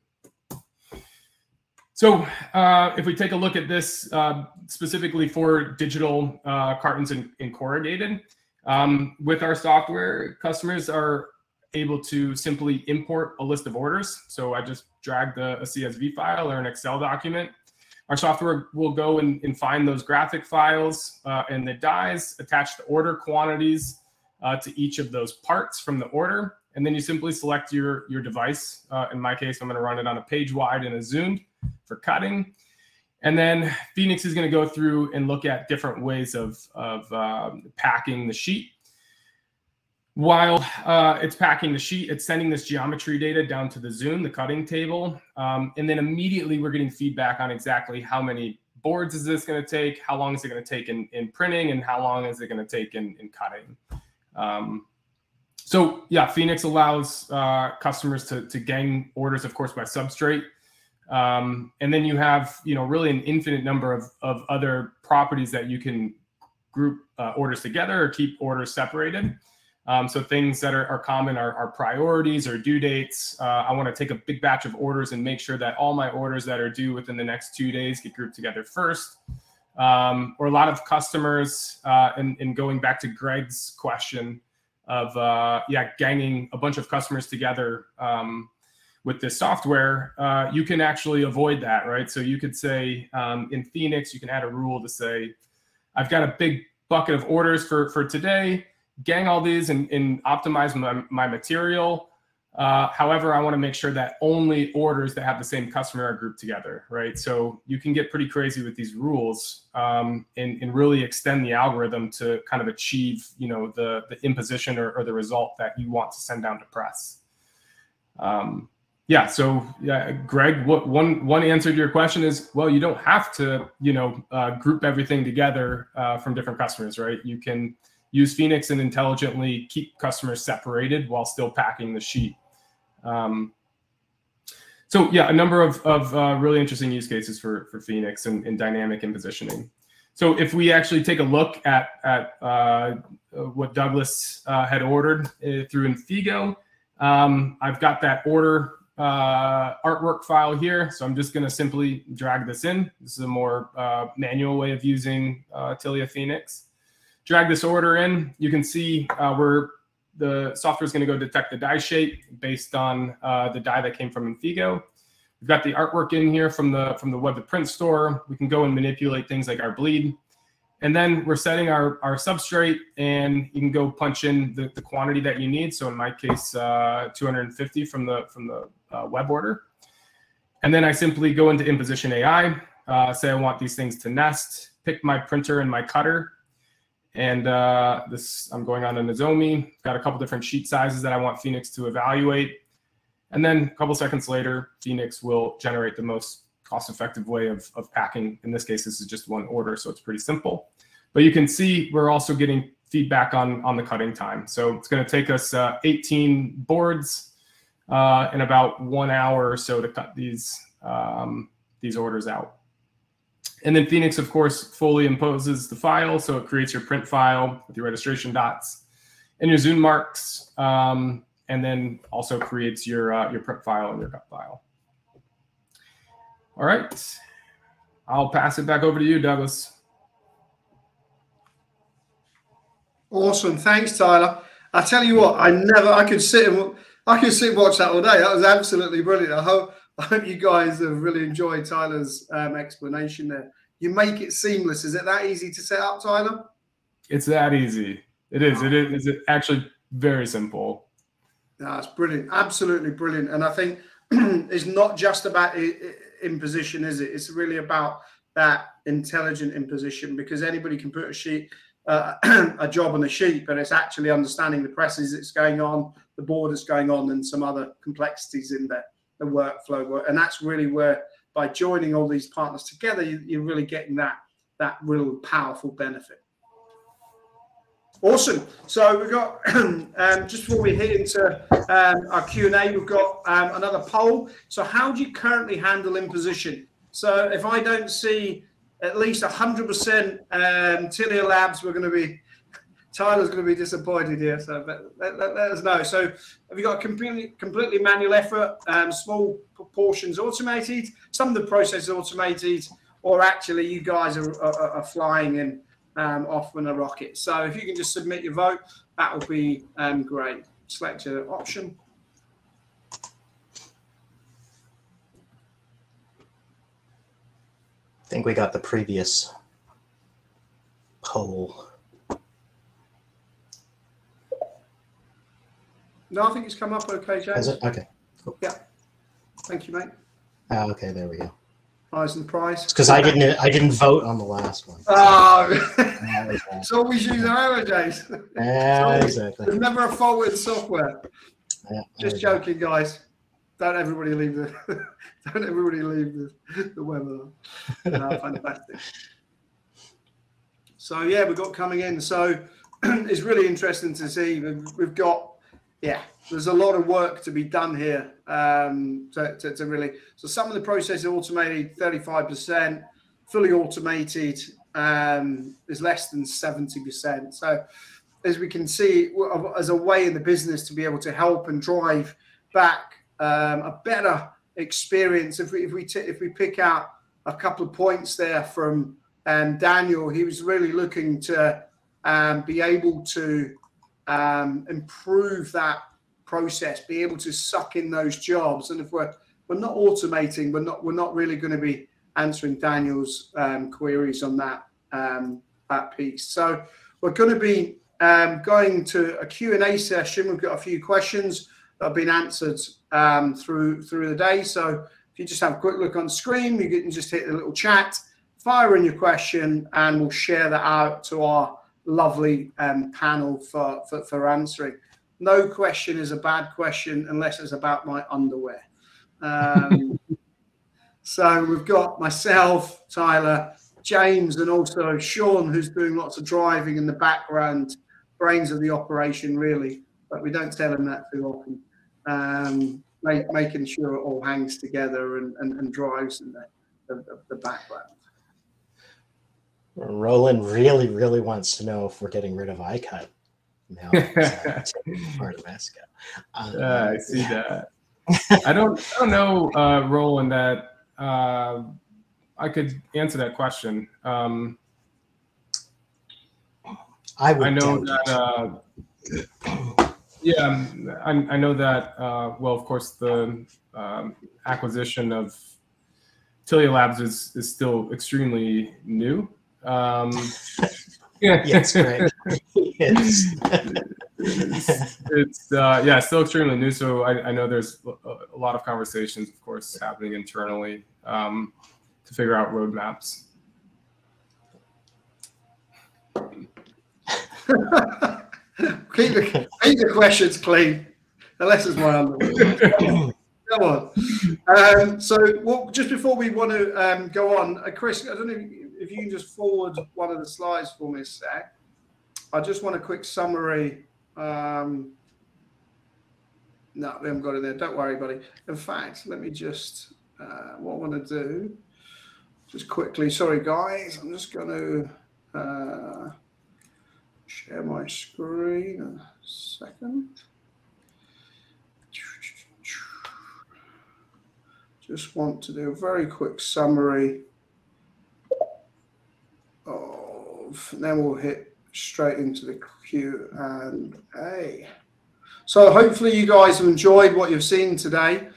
B: So uh, if we take a look at this uh, specifically for digital uh, cartons and, and corrugated, um, with our software, customers are able to simply import a list of orders. So I just drag the, a CSV file or an Excel document. Our software will go and, and find those graphic files uh, and the dies, attach the order quantities uh, to each of those parts from the order. And then you simply select your, your device. Uh, in my case, I'm going to run it on a page wide and a Zünd for cutting. And then Phoenix is going to go through and look at different ways of, of um, packing the sheet. While uh, it's packing the sheet, it's sending this geometry data down to the Zünd, the cutting table. Um, and then immediately we're getting feedback on exactly how many boards is this going to take, how long is it going to take in, in printing, and how long is it going to take in, in cutting. Um, so yeah, Phoenix allows uh, customers to, to gang orders, of course, by substrate. Um, and then you have, you know, really an infinite number of, of other properties that you can group uh, orders together or keep orders separated. Um, so things that are, are common are, are, priorities or due dates. Uh, I want to take a big batch of orders and make sure that all my orders that are due within the next two days get grouped together first. Um, or a lot of customers, uh, and, and, going back to Greg's question of, uh, yeah, ganging a bunch of customers together um, with this software, uh, you can actually avoid that, right? So you could say um, in Phoenix, you can add a rule to say, I've got a big bucket of orders for, for today, gang all these and, and optimize my, my material. Uh, however, I want to make sure that only orders that have the same customer are grouped together, right? So you can get pretty crazy with these rules um, and, and really extend the algorithm to kind of achieve, you know, the, the imposition or, or the result that you want to send down to press. Um, yeah so yeah greg what one one answer to your question is well you don't have to you know uh, group everything together uh, from different customers right you can use phoenix and intelligently keep customers separated while still packing the sheet um, so yeah a number of, of uh, really interesting use cases for for phoenix and, and dynamic impositioning so if we actually take a look at at uh, what douglas uh, had ordered uh, through infigo um, I've got that order uh, artwork file here. So I'm just going to simply drag this in. This is a more uh, manual way of using Tilia Phoenix. Drag this order in. You can see uh, where the software is going to go detect the die shape based on uh, the die that came from Infigo. We've got the artwork in here from the from the web to print store. We can go and manipulate things like our bleed. And then we're setting our, our substrate and you can go punch in the, the quantity that you need. So in my case, uh, 250 from the, from the uh, web order. And then I simply go into imposition AI, uh, say I want these things to nest, pick my printer and my cutter. And uh, this, I'm going on a Nozomi, got a couple different sheet sizes that I want Phoenix to evaluate. And then a couple seconds later, Phoenix will generate the most cost-effective way of, of packing. In this case, this is just one order, so it's pretty simple. But you can see we're also getting feedback on, on the cutting time. So it's going to take us uh, 18 boards uh, in about one hour or so to cut these, um, these orders out. And then Phoenix, of course, fully imposes the file. So it creates your print file with your registration dots and your Zünd marks, um, and then also creates your, uh, your print file and your cut file. All right. I'll pass it back over to you, Douglas.
A: Awesome. Thanks, Tyler. I tell you what, I never, I could sit and I could sit and watch that all day. That was absolutely brilliant. I hope, I hope you guys have really enjoyed Tyler's um, explanation there. You make it seamless. Is it that easy to set up, Tyler?
B: It's that easy. It is. It is. It's actually very simple.
A: That's brilliant. Absolutely brilliant. And I think it's not just about it, imposition, is it? It's really about that intelligent imposition because anybody can put a sheet, uh, a job on a sheet, but it's actually understanding the presses that's going on, the board that's going on, and some other complexities in there, the workflow. And that's really where, by joining all these partners together, you, are really getting that that real powerful benefit. Awesome. So we've got um, just before we hit into um, our Q and A, we've got um, another poll. So how do you currently handle imposition? So if I don't see at least 100% um, Tilia Labs, we're going to be Tyler's going to be disappointed here. So let, let, let, us know. So have you got completely completely manual effort, um, small portions automated, some of the processes automated, or actually you guys are, are, are flying in? um, off on a rocket. So if you can just submit your vote, that will be um, great. select your option.
C: I think we got the previous poll.
A: No, I think it's come up okay, James.
C: Is it? Okay. Yeah.
A: Thank you, mate.
C: Ah, okay, there we go.
A: Eyes and prize.
C: It's because I didn't I didn't vote on the last one.
A: Oh, it's always use an error, James.
C: Ah, exactly.
A: There's never a fault with software.
C: Yeah,
A: Just
C: we go.
A: joking, guys. Don't everybody leave the don't everybody leave the, the webinar. No, fantastic. So yeah, we've got coming in. So it's really interesting to see. We've, we've got yeah, there's a lot of work to be done here. Um, to, to, to really so some of the processes automated 35%, fully automated um, is less than 70%. So as we can see, as a way in the business to be able to help and drive back um, a better experience. If we if we t- if we pick out a couple of points there from um, Daniel, he was really looking to um, be able to um, improve that process, be able to suck in those jobs. And if we're we're not automating, we're not we're not really going to be answering Daniel's um, queries on that um, that piece. So we're going to be um, going to a Q&A session. We've got a few questions that have been answered um, through through the day. So if you just have a quick look on screen, you can just hit the little chat, fire in your question, and we'll share that out to our lovely um, panel for, for, for answering. No question is a bad question unless it's about my underwear. Um, so we've got myself, Tyler, James, and also Sean, who's doing lots of driving in the background, brains of the operation, really. But we don't tell him that too often. Um, make, making sure it all hangs together and, and, and drives in the, the, the background.
C: Roland really, really wants to know if we're getting rid of iCut now. part of. Um,
B: Yeah, I see that. I don't, I don't know, uh, Roland, that uh, I could answer that question. Um,
C: I would
B: I know that, uh, yeah, I, I know that, uh, well, of course, the um, acquisition of Tilia Labs is, is still extremely new. Um, yeah.
C: yes, Greg. yes.
B: it's, it's uh, yeah, still extremely new. So I, I know there's a, a lot of conversations, of course, happening internally um, to figure out roadmaps.
A: keep, the, keep the questions clean, unless it's my underwear. Come on. Um, so, well, just before we want to um, go on, uh, Chris, I don't know if you can just forward one of the slides for me a sec. I just want a quick summary. Um, no, we haven't got it there. Don't worry, buddy. In fact, let me just, uh, what I want to do, just quickly, sorry guys, I'm just going to uh, share my screen a second. Just want to do a very quick summary of, then we'll hit straight into the Q and A. So hopefully you guys have enjoyed what you've seen today.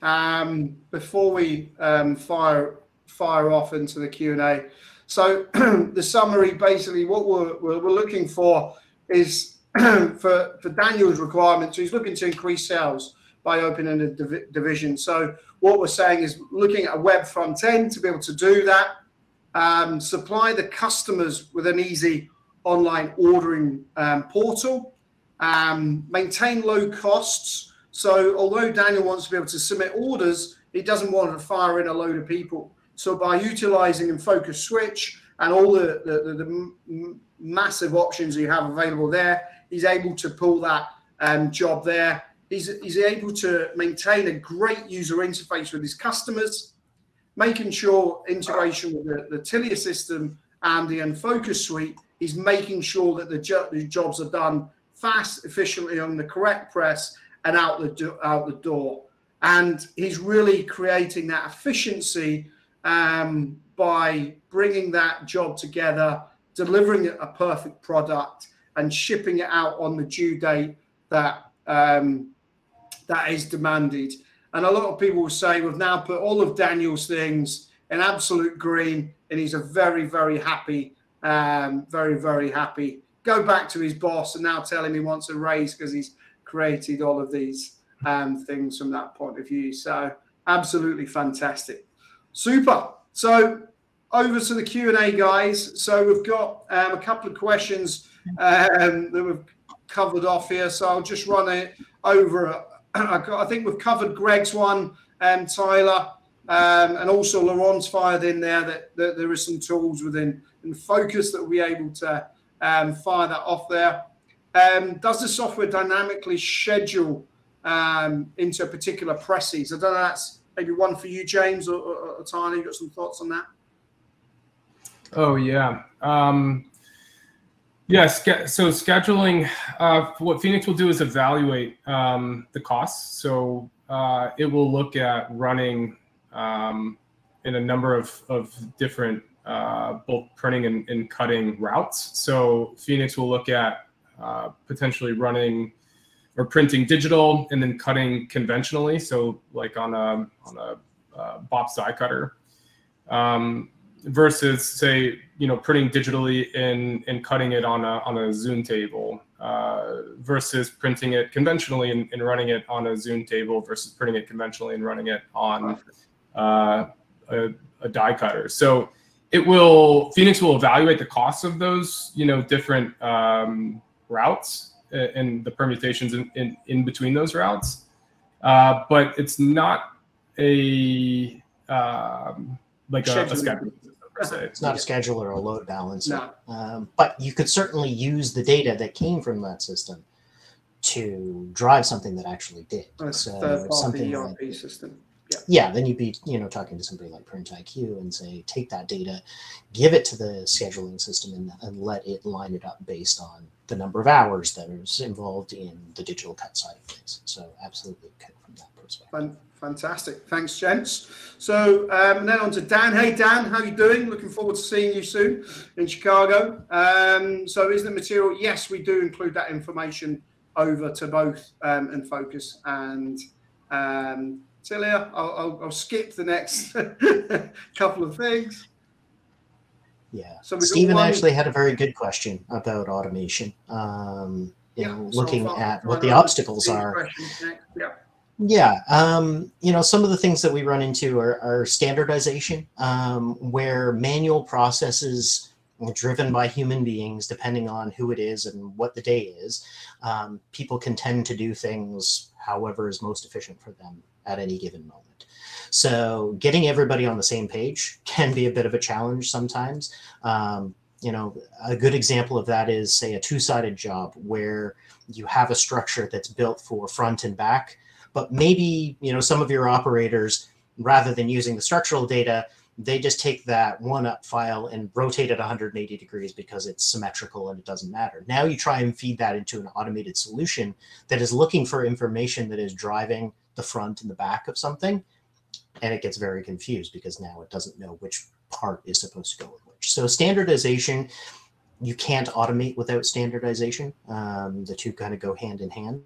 A: Um, before we um, fire fire off into the Q and A, so the summary basically what we're, we're, we're looking for is for for Daniel's requirements. He's looking to increase sales by opening a div- division. So what we're saying is looking at a web front end to be able to do that, um, supply the customers with an easy online ordering um, portal, um, maintain low costs. So although Daniel wants to be able to submit orders, he doesn't want to fire in a load of people. So by utilizing Enfocus switch and all the, the, the, the massive options you have available there, he's able to pull that um, job there. He's, he's able to maintain a great user interface with his customers, making sure integration with the, the Tilia system and the Enfocus suite is making sure that the, jo- the jobs are done fast, efficiently on the correct press and out the out the door. And he's really creating that efficiency um, by bringing that job together, delivering a perfect product, and shipping it out on the due date that um, that is demanded. And a lot of people will say we've now put all of Daniel's things in absolute green, and he's a very, very happy, um, very, very happy. Go back to his boss and now tell him he wants a raise because he's created all of these um, things from that point of view. So absolutely fantastic, super. So over to the Q and A, guys. So we've got um, a couple of questions um, that we've covered off here. So I'll just run it over. I think we've covered Greg's one, um, Tyler, um, and also Laurent's fired in there that, that there are some tools within Enfocus that will be able to um, fire that off there. Um, does the software dynamically schedule um, into a particular presses? I don't know. That's maybe one for you, James or, or, or Tyler. You got some thoughts on that?
B: Oh yeah. Um. Yeah, so scheduling, uh, what Phoenix will do is evaluate um, the costs. So uh, it will look at running um, in a number of, of different uh, both printing and, and, cutting routes. So Phoenix will look at uh, potentially running or printing digital and then cutting conventionally. So like on a on a uh, box die cutter. Um, versus say you know printing digitally and and cutting it on a on a Zünd table uh, versus printing it conventionally and, and, running it on a Zünd table versus printing it conventionally and running it on uh, a, a, die cutter. So it will Phoenix will evaluate the costs of those you know different um, routes and the permutations in, in, in between those routes, uh, but it's not a um, like a, a schedule
C: it's not a scheduler or a load balancer. No. Um, but you could certainly use the data that came from that system to drive something that actually did.
A: so something ERP like, system.
C: Yeah. yeah, then you'd be, you know, talking to somebody like Print IQ and say, take that data, give it to the scheduling system and, and let it line it up based on the number of hours that is involved in the digital cut side of things. So absolutely could from that perspective.
A: Fantastic. Thanks, gents. So um, then on to Dan. Hey, Dan, how you doing? Looking forward to seeing you soon in Chicago. Um, so is the material? Yes, we do include that information over to both um, Enfocus and um, Tilia. I'll, I'll, I'll skip the next couple of things.
C: Yeah. So Stephen actually had a very good question about automation. Um, you yeah, know, looking so at what the obstacles are.
A: Yeah.
C: Yeah, um, you know, some of the things that we run into are, are standardization, um, where manual processes driven by human beings, depending on who it is and what the day is, um, people can tend to do things however is most efficient for them at any given moment. So getting everybody on the same page can be a bit of a challenge sometimes. Um, you know, a good example of that is, say, a two-sided job where you have a structure that's built for front and back but maybe you know some of your operators rather than using the structural data they just take that one up file and rotate it 180 degrees because it's symmetrical and it doesn't matter. Now you try and feed that into an automated solution that is looking for information that is driving the front and the back of something and it gets very confused because now it doesn't know which part is supposed to go with which. So standardization you can't automate without standardization. Um, the two kind of go hand in hand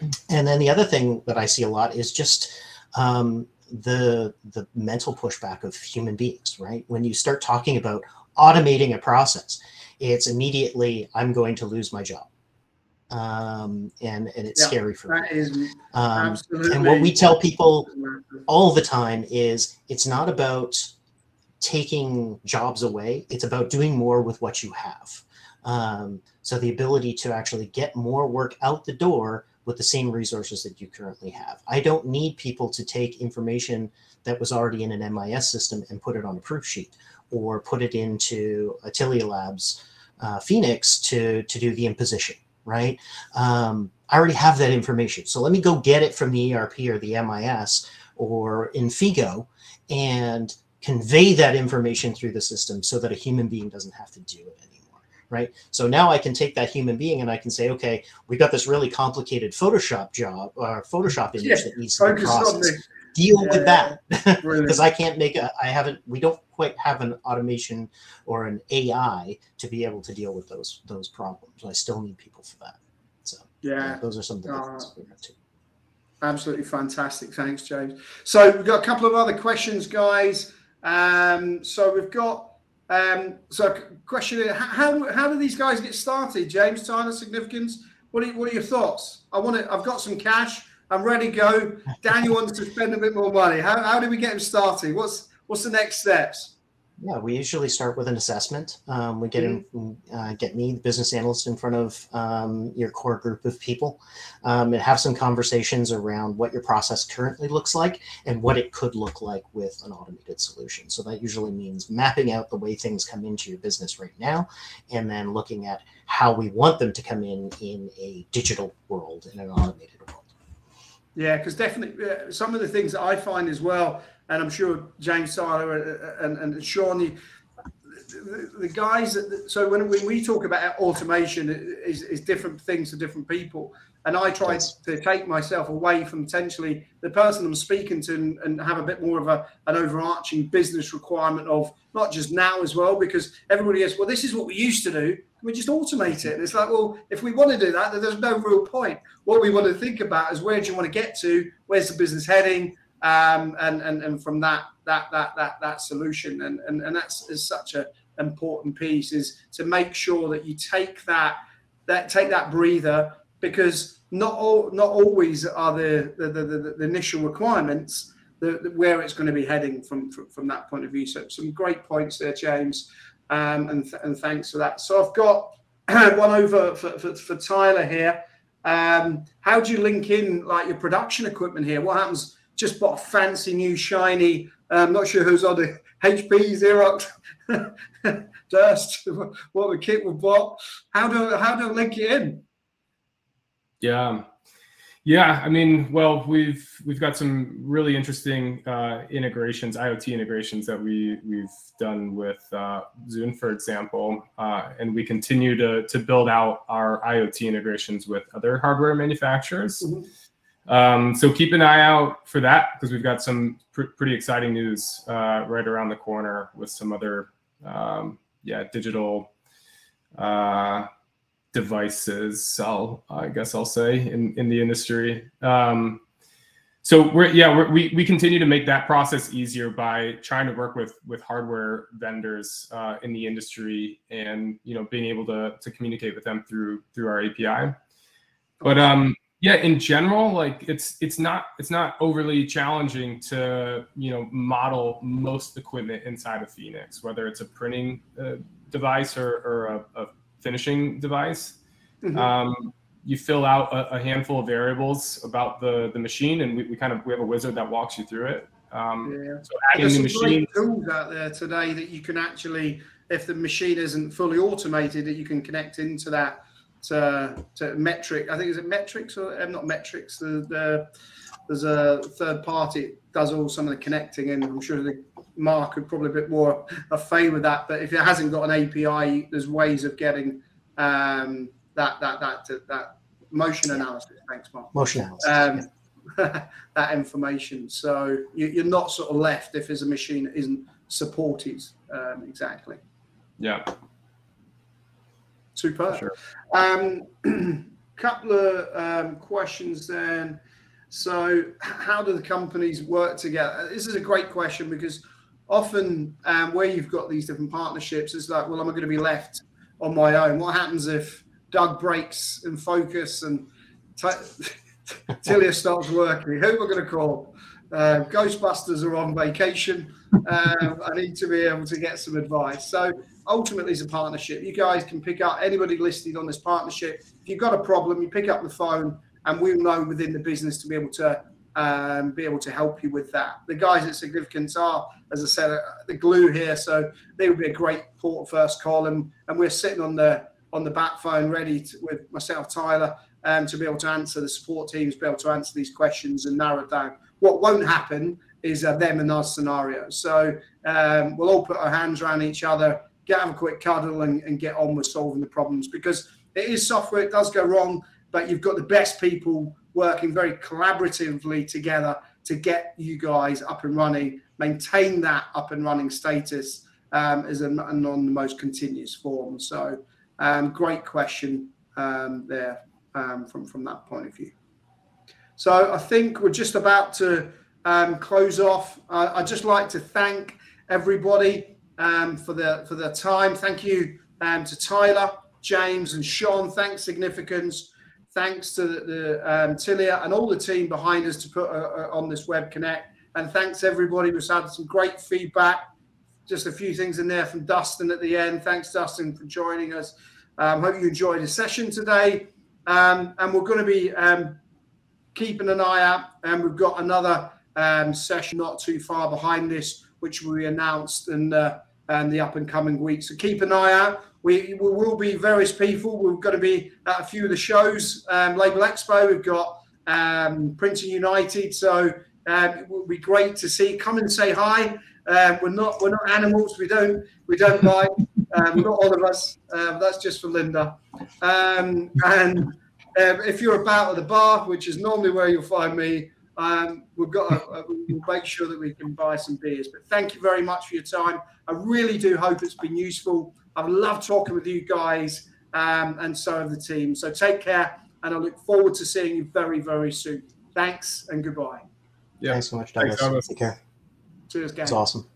C: and then the other thing that I see a lot is just um, the the mental pushback of human beings. Right when you start talking about automating a process, it's immediately I'm going to lose my job, um, and and it's yeah, scary for
A: that me. Is um,
C: and what we tell people all the time is it's not about taking jobs away; it's about doing more with what you have. Um, so the ability to actually get more work out the door with the same resources that you currently have. I don't need people to take information that was already in an MIS system and put it on a proof sheet or put it into Atelier Labs uh, Phoenix to, to do the imposition, right? Um, I already have that information. So let me go get it from the ERP or the MIS or Infigo and convey that information through the system so that a human being doesn't have to do it right? So now I can take that human being and I can say, okay, we've got this really complicated Photoshop job or Photoshop image yeah, that needs to be processed. Deal yeah, with that because I can't make a. I haven't. We don't quite have an automation or an AI to be able to deal with those those problems. I still need people for that. So
A: Yeah.
C: those are some of the
A: All
C: things we're up to.
A: Absolutely fantastic. Thanks, James. So we've got a couple of other questions, guys. Um, so we've got um, so question: here, How how do these guys get started? James, Tyler, Significans. What are, what are your thoughts? I want to. I've got some cash. I'm ready to go. Daniel wants to spend a bit more money. How, how do we get him started? What's what's the next steps?
C: Yeah, we usually start with an assessment. Um, we get in, uh, get me, the business analyst, in front of um, your core group of people, um, and have some conversations around what your process currently looks like and what it could look like with an automated solution. So that usually means mapping out the way things come into your business right now, and then looking at how we want them to come in in a digital world, in an automated world.
A: Yeah, because definitely uh, some of the things that I find as well, and I'm sure James Tyler and, and, and Sean, the, the, the guys that, so when, when we talk about automation is, is different things to different people and i try
C: Yes.
A: to take myself away from potentially the person i'm speaking to and, and have a bit more of a, an overarching business requirement of not just now as well because everybody goes well this is what we used to do we just automate it. And it's like well if we want to do that then there's no real point. What we want to think about is where do you want to get to? Where's the business heading? Um, and, and and from that that that that that solution. And and, and that's is such a important piece is to make sure that you take that that take that breather because not all not always are the the, the, the, the initial requirements the, the, where it's going to be heading from, from from that point of view. So some great points there james um, and, th- and thanks for that so i've got one over for, for, for tyler here um, how do you link in like your production equipment here what happens just bought a fancy new shiny i'm not sure who's on the hp xerox Durst, what the kit we bought. How do how do I link it in?
B: Yeah. Yeah, I mean, well, we've we've got some really interesting uh, integrations, IoT integrations that we we've done with uh, Zünd, for example, uh, and we continue to to build out our IoT integrations with other hardware manufacturers.
A: Mhm.
B: Um, so keep an eye out for that because we've got some pr- pretty exciting news uh, right around the corner with some other, um, yeah, digital uh, devices. I'll, I guess I'll say in in the industry. Um, so we're yeah we're, we we continue to make that process easier by trying to work with with hardware vendors uh, in the industry and you know being able to to communicate with them through through our API. But um, yeah in general like it's it's not it's not overly challenging to you know model most equipment inside of phoenix whether it's a printing uh, device or, or a, a finishing device
A: Mhm.
B: um, you fill out a, a handful of variables about the the machine and we, we kind of we have a wizard that walks you through it um,
A: yeah.
B: so adding
A: There's
B: the
A: some
B: machine
A: tools out there today that you can actually, if the machine isn't fully automated, that you can connect into that to, to metric. I think is it metrics or uh, not metrics. The, the there's a third party that does all some of the connecting, and I'm sure the Mark would probably a bit more a fame with that. But if it hasn't got an API, there's ways of getting um, that that that that motion analysis. Thanks, Mark
C: Motion analysis.
A: um, that information. So you, you're not sort of left if there's a machine that isn't supported um, exactly.
B: yeah
A: Super.
B: sure
A: Um, couple of um, questions then. So, how do the companies work together? This is a great question because often um, where you've got these different partnerships, it's like, well, am I going to be left on my own? What happens if Doug breaks Enfocus and t- Tilia stops working? Who am I going to call? Uh, Ghostbusters are on vacation. Um, I need to be able to get some advice. So ultimately, it's a partnership. You guys can pick up anybody listed on this partnership. If you've got a problem, you pick up the phone, and we'll know within the business to be able to um, be able to help you with that. The guys at Significans are, as I said, uh, the glue here, so they would be a great port first call, and, and we're sitting on the on the back phone ready to, with myself, Tyler, um, to be able to answer the support teams, be able to answer these questions and narrow down. What won't happen is uh, them and us scenario. So um, we'll all put our hands around each other, get have a quick cuddle, and, and get on with solving the problems because it is software. It does go wrong, but you've got the best people working very collaboratively together to get you guys up and running, maintain that up and running status um, as a, and on the most continuous form. So, um, great question um, there. um, from from that point of view. So I think we're just about to um, close off. Uh, I'd just like to thank everybody um, for the for their time. Thank you to Tyler, James, and Sean. Thanks, Significans. Thanks to the, the um, Tilia and all the team behind us to put uh, uh, on this Web Connect. And thanks everybody. We've had some great feedback. Just a few things in there from Dustin at the end. Thanks, Dustin, for joining us. Um, hope you enjoyed the session today. Um, and we're going to be um, keeping an eye out. And we've got another um, session not too far behind this, which we announced And uh, and the up and coming weeks. So keep an eye out. We, we will be various people. We're going to be at a few of the shows. Um, Label Expo, we've got um, Printing United. So um, it will be great to see. Come and say hi. Um, we're not we're not animals. We don't we don't bite. Um, not all of us. Um, that's just for Linda. Um, and if you're about at the bar, which is normally where you'll find me, um, we've got a, a, we'll make sure that we can buy some beers. But thank you very much for your time. I really do hope it's been useful. I've loved talking with you guys, um, and so have the team. So take care, and I look forward to seeing you very very soon. Thanks and goodbye.
C: Yeah. Thanks so much, Douglas. Thanks, Take care.
A: Cheers, guys.
C: It's awesome.